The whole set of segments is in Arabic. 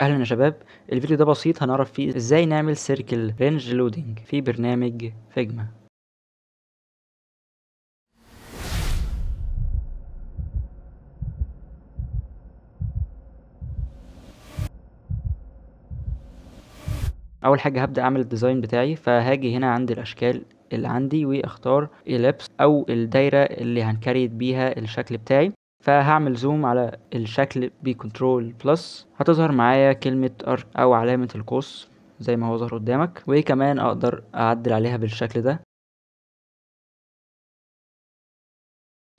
أهلا يا شباب الفيديو ده بسيط هنعرف فيه إزاي نعمل circle ring loading في برنامج Figma أول حاجة هبدأ أعمل ال design بتاعي فهاجي هنا عند الأشكال اللي عندي وأختار ال ellipse أو الدايرة اللي هن create بيها الشكل بتاعي. فهعمل zoom على الشكل ب control plus هتظهر معايا كلمة arc أو علامة القوس زي ما هو ظهر قدامك. وكمان أقدر أعدل عليها بالشكل ده؟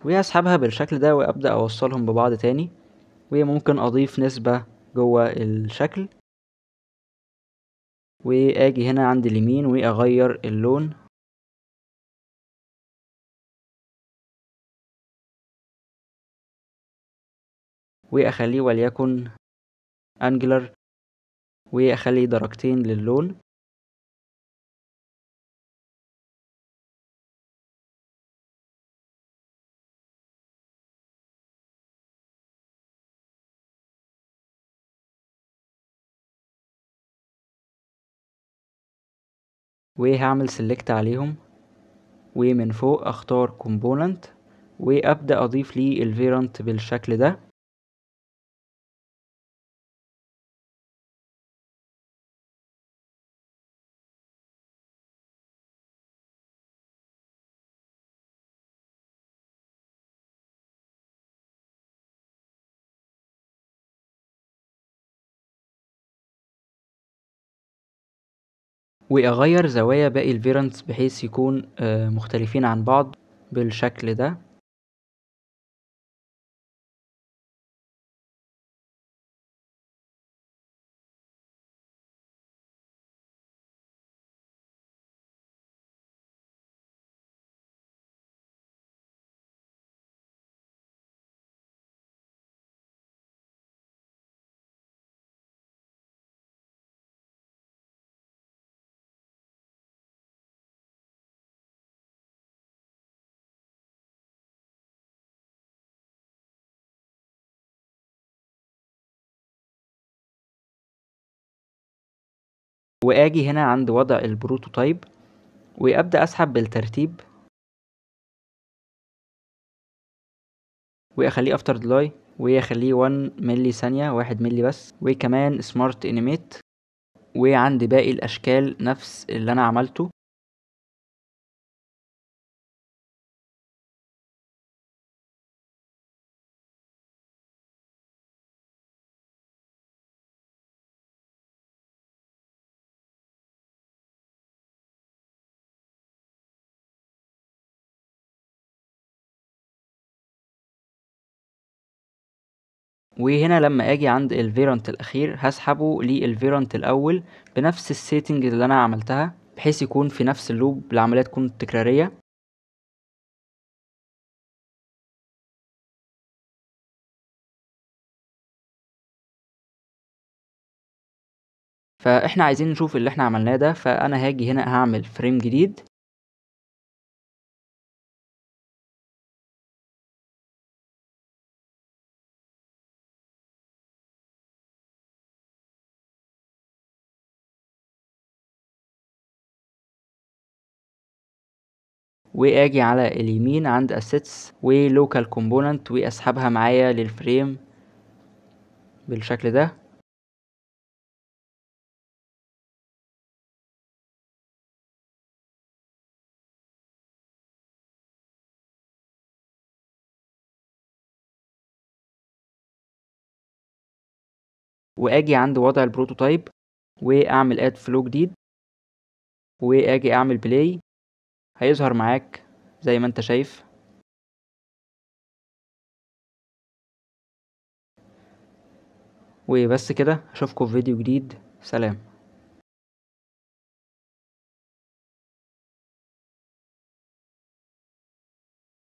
وهسحبها بالشكل ده وأبدأ أوصلهم ببعض تاني؟ وممكن أضيف نسبة جوه الشكل؟ واجي هنا عند اليمين واغير اللون؟ وأخليه وليكن angular وأخلي درجتين للون وهعمل select عليهم. ومن فوق أختار component وأبدأ أضيف لي ال variant بالشكل ده. واغير زوايا باقي ال variants بحيث يكون آه، مختلفين عن بعض بالشكل ده. وآجي هنا عند وضع ال prototype وابدا أسحب بالترتيب واخليه after delay واخليه 1 ملي ثانية واحد ملي بس وكمان smart animate وعند باقي الأشكال نفس اللي أنا عملته. وهنا لما آجي عند ال variant الأخير هسحبه لل variant الأول بنفس ال setting اللي أنا عملتها بحيث يكون في نفس ال loop العملية تكون تكرارية. فإحنا عايزين نشوف اللي إحنا عملناه ده فأنا هاجي هنا هعمل frame جديد. واجي على اليمين عند assets و local component واسحبها معايا لل frame بالشكل ده. واجي عند وضع ال prototype واعمل add flow جديد واجي اعمل بلاي هيظهر معاك زي ما انت شايف. وبس كده أشوفكم في فيديو جديد. سلام.